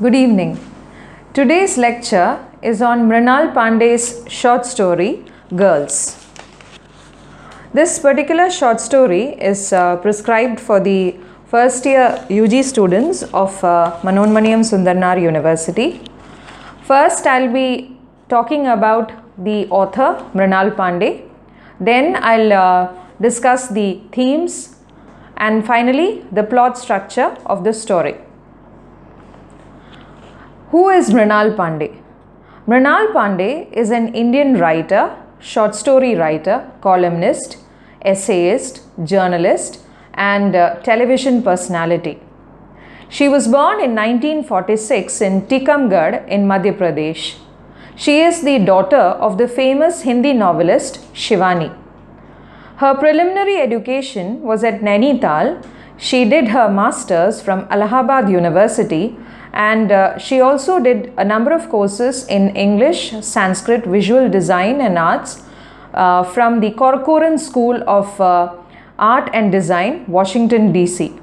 Good evening. Today's lecture is on Mrinal Pande's short story Girls. This particular short story is uh, prescribed for the first year UG students of uh, Manonmaniam Sundaranar University. First, I'll be talking about the author Mrinal Pande. Then, I'll uh, discuss the themes and finally the plot structure of the story. Who is Mrinal Pande? Mrinal Pande is an Indian writer, short story writer, columnist, essayist, journalist, and uh, television personality. She was born in 1946 in Tikamgarh in Madhya Pradesh. She is the daughter of the famous Hindi novelist Shivani. Her preliminary education was at Nainital. She did her masters from Allahabad University and uh, she also did a number of courses in English, Sanskrit, visual design and arts uh, from the Corcoran School of uh, Art and Design, Washington DC.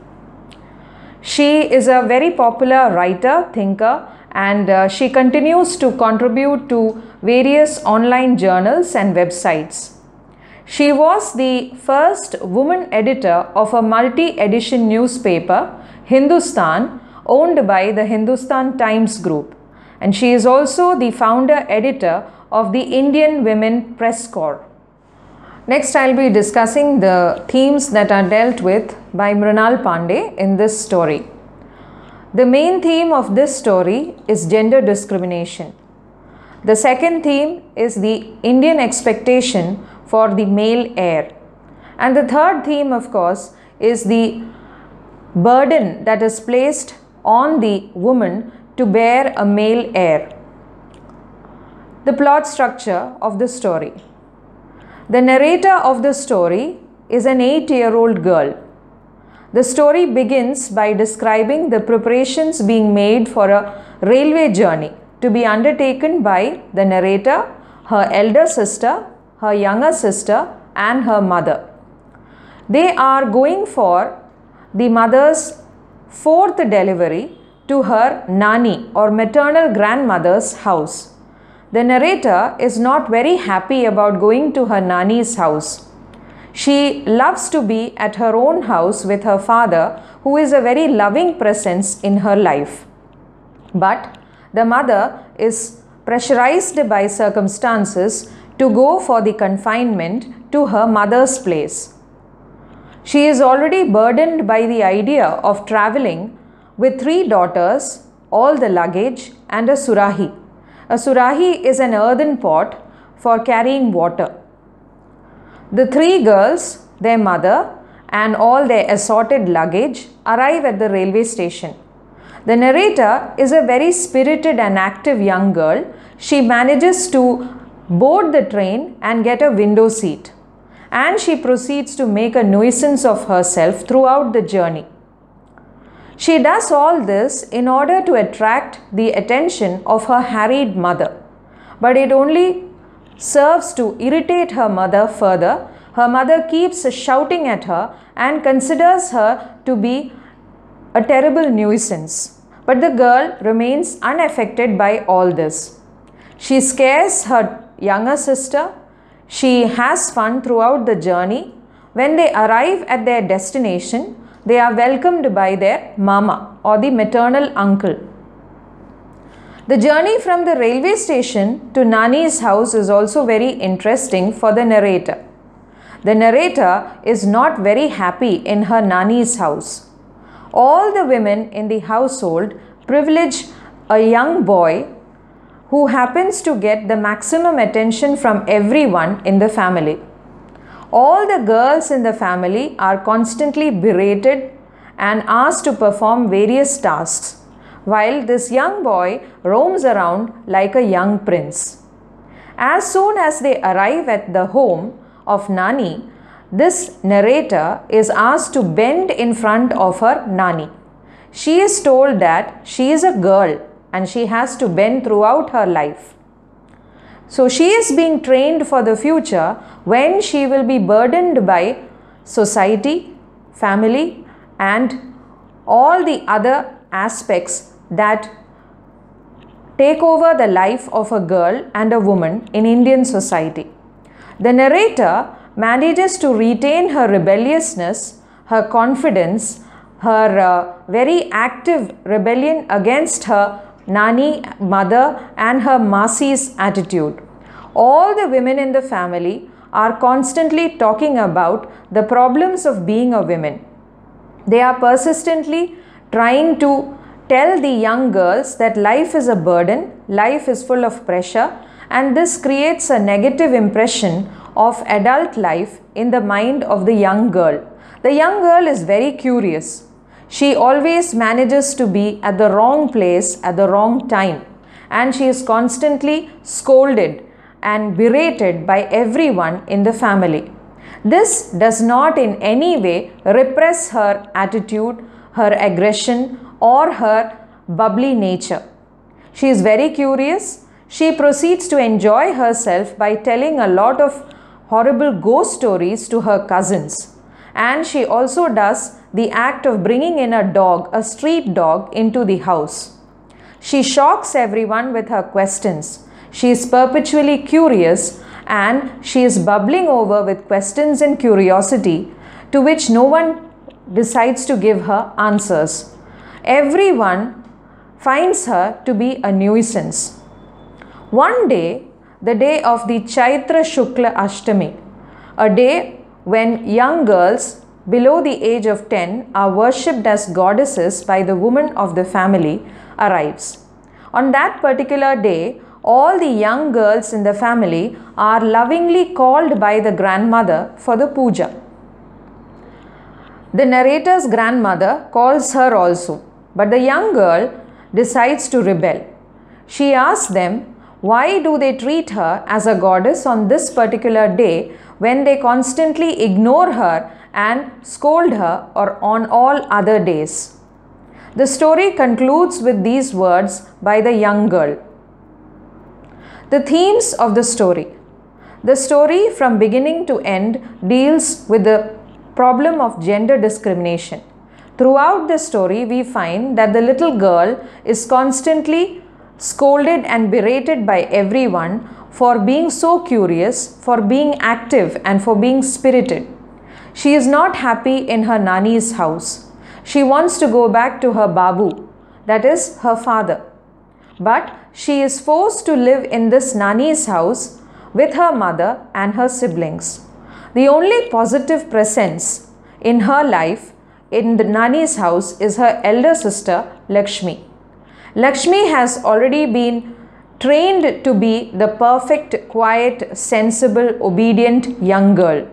She is a very popular writer, thinker and uh, she continues to contribute to various online journals and websites. She was the first woman editor of a multi-edition newspaper, Hindustan, owned by the Hindustan Times Group. And she is also the founder editor of the Indian Women Press Corps. Next, I'll be discussing the themes that are dealt with by Mrinal Pande in this story. The main theme of this story is gender discrimination. The second theme is the Indian expectation for the male heir. And the third theme, of course, is the burden that is placed on the woman to bear a male heir. The plot structure of the story. The narrator of the story is an eight year old girl. The story begins by describing the preparations being made for a railway journey to be undertaken by the narrator, her elder sister, her younger sister, and her mother. They are going for the mother's fourth delivery to her nani or maternal grandmother's house. The narrator is not very happy about going to her nani's house. She loves to be at her own house with her father, who is a very loving presence in her life. But the mother is pressurized by circumstances to go for the confinement to her mother's place. She is already burdened by the idea of traveling with three daughters, all the luggage, and a surahi. A surahi is an earthen pot for carrying water. The three girls, their mother, and all their assorted luggage arrive at the railway station. The narrator is a very spirited and active young girl. She manages to board the train and get a window seat. And she proceeds to make a nuisance of herself throughout the journey. She does all this in order to attract the attention of her harried mother. But it only serves to irritate her mother further. Her mother keeps shouting at her and considers her to be a terrible nuisance. But the girl remains unaffected by all this. She scares her younger sister. She has fun throughout the journey. When they arrive at their destination, they are welcomed by their mama or the maternal uncle. The journey from the railway station to Nani's house is also very interesting for the narrator. The narrator is not very happy in her Nani's house. All the women in the household privilege a young boy who happens to get the maximum attention from everyone in the family. All the girls in the family are constantly berated and asked to perform various tasks, while this young boy roams around like a young prince. As soon as they arrive at the home of Nani, this narrator is asked to bend in front of her Nani. She is told that she is a girl and she has to bend throughout her life. So she is being trained for the future when she will be burdened by society, family, and all the other aspects that take over the life of a girl and a woman in Indian society. The narrator manages to retain her rebelliousness, her confidence, her uh, very active rebellion against her Nani mother and her Masi's attitude. All the women in the family are constantly talking about the problems of being a woman. They are persistently trying to tell the young girls that life is a burden, life is full of pressure, and this creates a negative impression of adult life in the mind of the young girl. The young girl is very curious. She always manages to be at the wrong place at the wrong time and she is constantly scolded and berated by everyone in the family. This does not in any way repress her attitude, her aggression, or her bubbly nature. She is very curious. She proceeds to enjoy herself by telling a lot of horrible ghost stories to her cousins. And she also does the act of bringing in a dog, a street dog, into the house. She shocks everyone with her questions. She is perpetually curious and she is bubbling over with questions and curiosity to which no one decides to give her answers. Everyone finds her to be a nuisance. One day, the day of the Chaitra Shukla Ashtami, a day when young girls below the age of 10 are worshipped as goddesses by the woman of the family arrives. On that particular day, all the young girls in the family are lovingly called by the grandmother for the puja. The narrator's grandmother calls her also, but the young girl decides to rebel. She asks them why do they treat her as a goddess on this particular day when they constantly ignore her and scold her or on all other days? The story concludes with these words by the young girl. The themes of the story. The story from beginning to end deals with the problem of gender discrimination. Throughout the story, we find that the little girl is constantly scolded and berated by everyone for being so curious, for being active, and for being spirited. She is not happy in her Nani's house. She wants to go back to her Babu, that is, her father. But she is forced to live in this Nani's house with her mother and her siblings. The only positive presence in her life in the Nani's house is her elder sister Lakshmi. Lakshmi has already been trained to be the perfect, quiet, sensible, obedient young girl.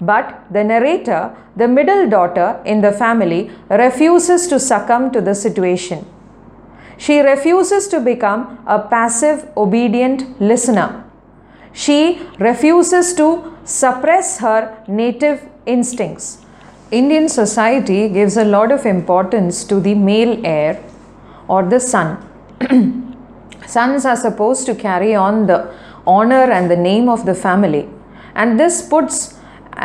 But the narrator, the middle daughter in the family, refuses to succumb to the situation. She refuses to become a passive, obedient listener. She refuses to suppress her native instincts. Indian society gives a lot of importance to the male heir or the son. Sons are supposed to carry on the honor and the name of the family, and this puts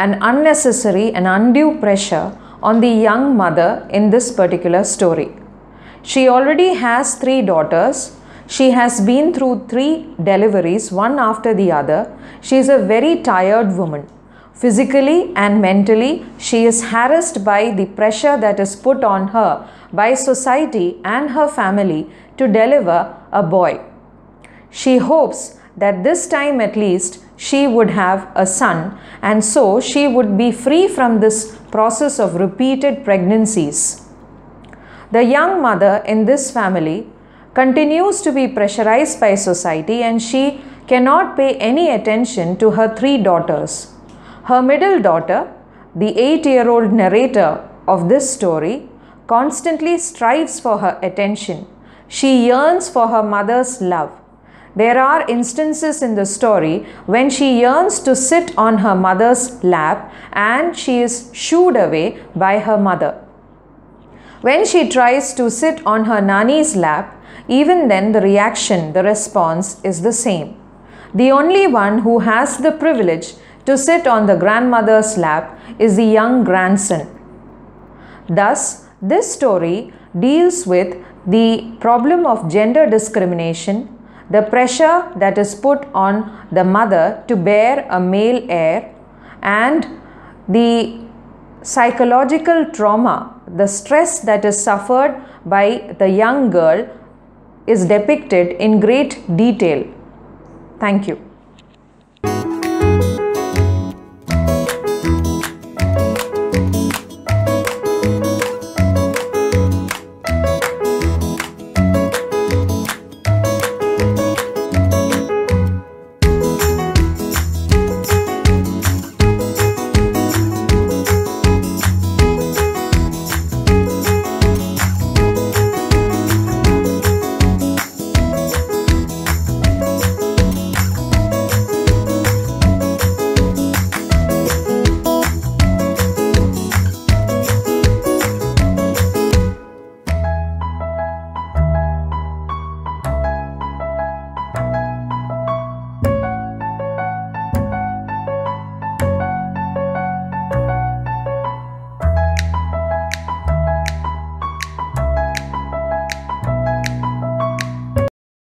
an unnecessary and undue pressure on the young mother in this particular story. She already has three daughters. She has been through three deliveries, one after the other. She is a very tired woman. Physically and mentally, she is harassed by the pressure that is put on her by society and her family to deliver a boy. She hopes that this time at least she would have a son and so she would be free from this process of repeated pregnancies. The young mother in this family continues to be pressurized by society and she cannot pay any attention to her three daughters. Her middle daughter, the eight year old narrator of this story, constantly strives for her attention. She yearns for her mother's love. There are instances in the story when she yearns to sit on her mother's lap and she is shooed away by her mother. When she tries to sit on her nani's lap, even then the reaction, the response is the same. The only one who has the privilege to sit on the grandmother's lap is the young grandson. Thus, this story deals with the problem of gender discrimination, the pressure that is put on the mother to bear a male heir, and the psychological trauma, the stress that is suffered by the young girl is depicted in great detail. Thank you.